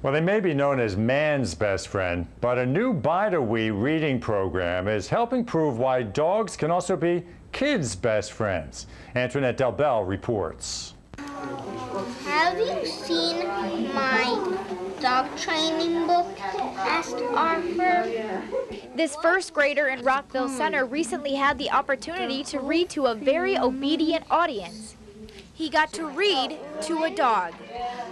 Well, they may be known as man's best friend, but a new Bide-A-Wee reading program is helping prove why dogs can also be kids' best friends. Antoinette Del Bel reports. Have you seen my dog training book? asked Arthur. This first grader in Rockville Centre recently had the opportunity to read to a very obedient audience. He got to read to a dog.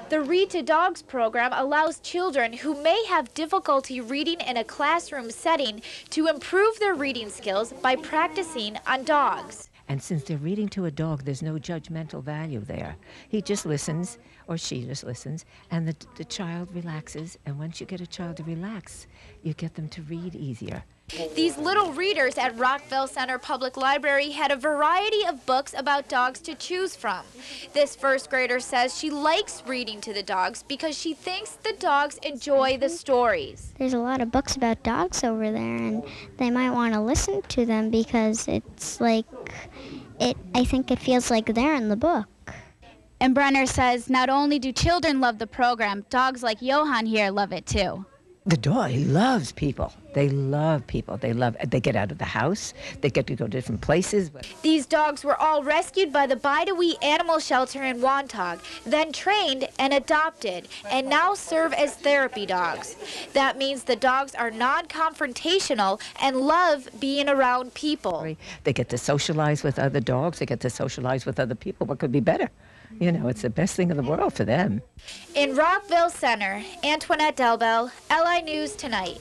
The Read to Dogs program allows children who may have difficulty reading in a classroom setting to improve their reading skills by practicing on dogs. And since they're reading to a dog, there's no judgmental value there. He just listens, or she just listens, and the, the child relaxes. And once you get a child to relax, you get them to read easier. These little readers at Rockville Centre Public Library had a variety of books about dogs to choose from. This first grader says she likes reading to the dogs because she thinks the dogs enjoy the stories. There's a lot of books about dogs over there, and they might want to listen to them because it's like, it. I think it feels like they're in the book. And Brenner says not only do children love the program, dogs like Johan here love it too. The dog he loves people. They love people. They love. They get out of the house. They get to go to different places. These dogs were all rescued by the Bide-A-Wee Animal Shelter in Wantagh, then trained and adopted, and now serve as therapy dogs. That means the dogs are non-confrontational and love being around people. They get to socialize with other dogs. They get to socialize with other people. What could be better? You know, it's the best thing in the world for them. In Rockville Centre, Antoinette Del Bel, LI News Tonight.